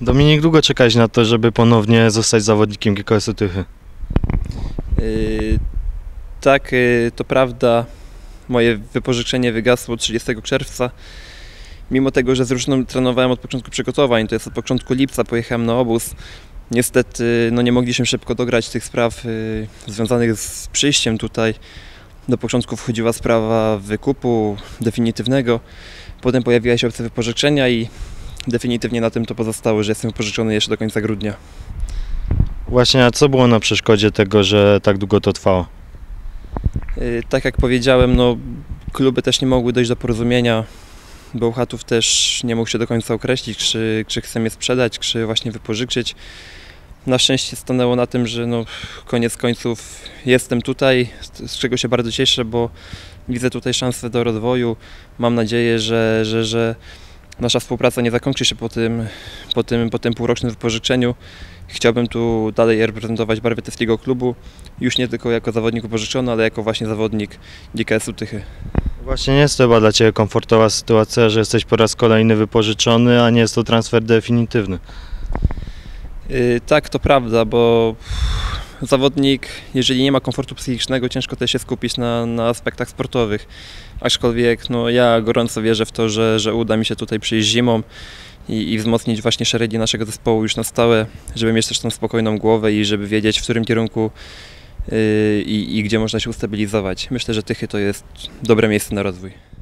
Dominik, długo czekałeś na to, żeby ponownie zostać zawodnikiem GKS-u Tychy? Yy, tak, yy, to prawda. Moje wypożyczenie wygasło 30 czerwca. Mimo tego, że z trenowałem od początku przygotowań, to jest od początku lipca, pojechałem na obóz. Niestety no nie mogliśmy szybko dograć tych spraw yy, związanych z przyjściem tutaj. Do początku wchodziła sprawa wykupu definitywnego, potem pojawiła się opcja wypożyczenia i definitywnie na tym to pozostało, że jestem wypożyczony jeszcze do końca grudnia. Właśnie, a co było na przeszkodzie tego, że tak długo to trwało? Y, Tak jak powiedziałem, no, kluby też nie mogły dojść do porozumienia. Bełchatów też nie mógł się do końca określić, czy, czy chce mnie sprzedać, czy właśnie wypożyczyć. Na szczęście stanęło na tym, że no, koniec końców jestem tutaj, z z czego się bardzo cieszę, bo widzę tutaj szansę do rozwoju. Mam nadzieję, że, że, że nasza współpraca nie zakończy się po tym, po tym, po tym półrocznym wypożyczeniu. Chciałbym tu dalej reprezentować barwy teskiego klubu, już nie tylko jako zawodnik upożyczony, ale jako właśnie zawodnik GKS-u Tychy. Właśnie nie jest to chyba dla Ciebie komfortowa sytuacja, że jesteś po raz kolejny wypożyczony, a nie jest to transfer definitywny. Yy, tak, to prawda, bo zawodnik, jeżeli nie ma komfortu psychicznego, ciężko też się skupić na, na aspektach sportowych. Aczkolwiek no, ja gorąco wierzę w to, że, że uda mi się tutaj przyjść zimą i, i wzmocnić właśnie szeregi naszego zespołu już na stałe, żeby mieć też tą spokojną głowę i żeby wiedzieć, w którym kierunku yy, i, i gdzie można się ustabilizować. Myślę, że Tychy to jest dobre miejsce na rozwój.